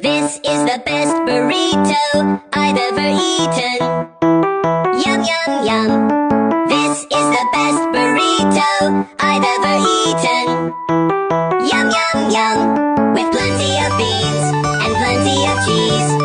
This is the best burrito I've ever eaten. Yum, yum, yum. This is the best burrito I've ever eaten. Yum, yum, yum. With plenty of beans and plenty of cheese.